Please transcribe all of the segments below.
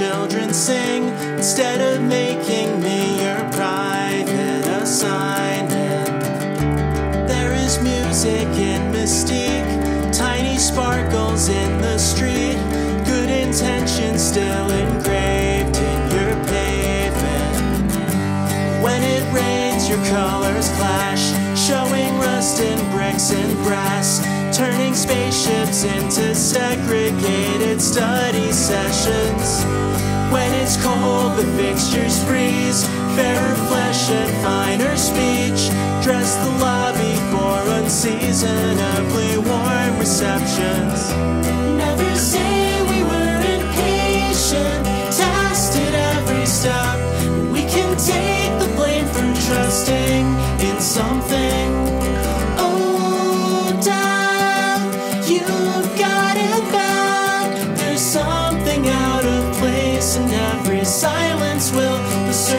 sing instead of making me your private assignment. There is music and mystique, tiny sparkles in the street, good intentions still engraved in your pavement. When it rains, your colors clash, showing rust in bricks and brass, turning spaceships into segregated study sessions. Cold, the fixtures freeze, fairer flesh and finer speech, dress the lobby for unseasonably warm receptions.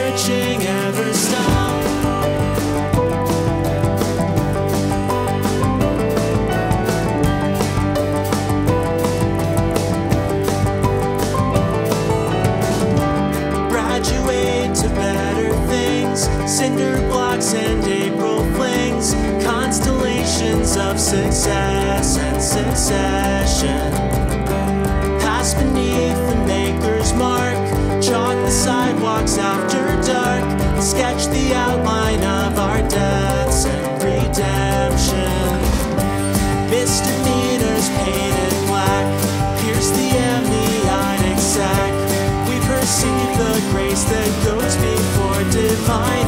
Searching ever graduate to better things. Cinder blocks and April flings, constellations of success and succession. Sidewalks after dark, sketch the outline of our deaths and redemption. Misdemeanors painted black, pierce the amniotic sac. We perceive the grace that goes before divine.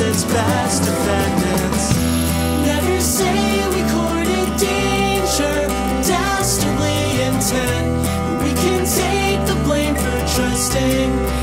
its best defense. Never say we courted danger, dastardly intent. We can take the blame for trusting.